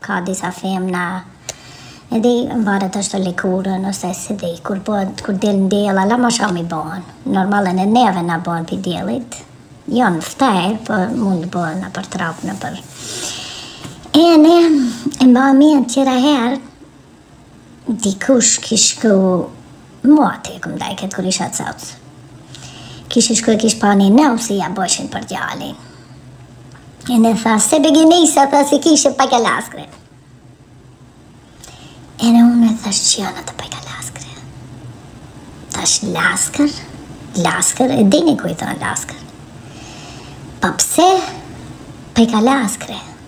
Ka disa femna edhe varet edhe te lëkura ose s'e di, kur po kur del n'diell, ala më shumë i bën. Normal edhe neve na bën pi diellit. Jo në ftyr, po mund të bën nëpër trup, nëpër... Ene, e mbaj men tjera herë, Dikush kish shkru mua ti kam daj këtë kur isha cëpës Kish shkru e kish pa një nënë si ja bëshin për djalin Ene tha se begenisa tha si kishe pajka laskre Ene unë e thash çi janë ato pajka laskre Thash laskër Laskër e dini kuj i thonë laskër Pa pse pajka laskre